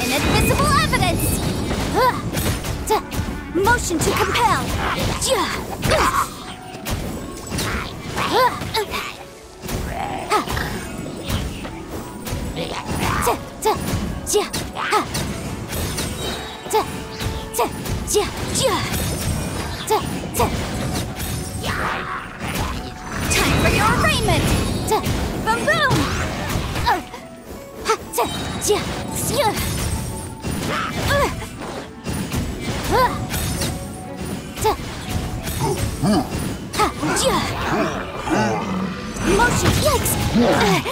Inadmissible evidence! Motion to compel! Yeah. Boom boom! Uh, ha, t- yeah, yeah. Uh, uh, t- ha, yeah. Motion, yikes! Uh,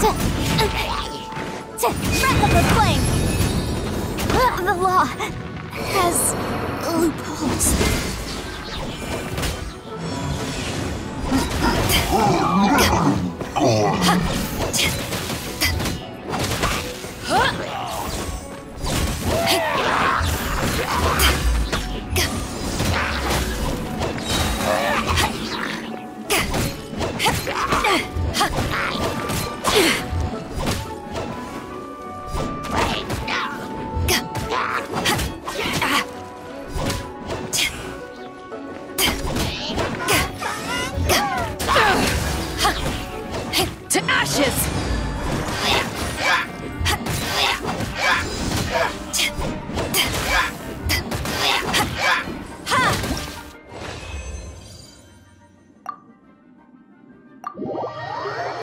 t- uh, t- Wrap up the flame! Uh, the law has loopholes. To ashes! Ha!